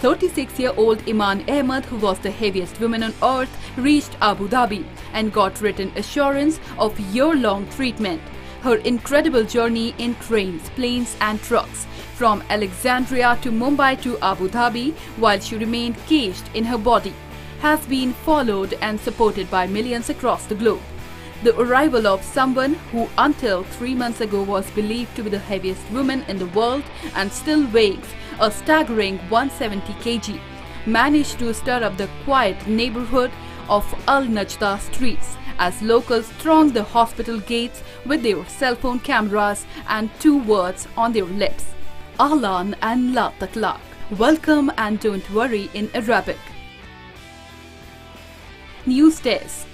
36-year-old Eman Ahmed, who was the heaviest woman on earth, reached Abu Dhabi and got written assurance of year-long treatment. Her incredible journey in trains, planes and trucks from Alexandria to Mumbai to Abu Dhabi while she remained caged in her body has been followed and supported by millions across the globe. The arrival of someone who until three months ago was believed to be the heaviest woman in the world and still weighs a staggering 170 kg managed to stir up the quiet neighborhood of Al Najda streets as locals thronged the hospital gates with their cell phone cameras and two words on their lips Ahlan and La Taklaq. Welcome and don't worry in Arabic. News Desk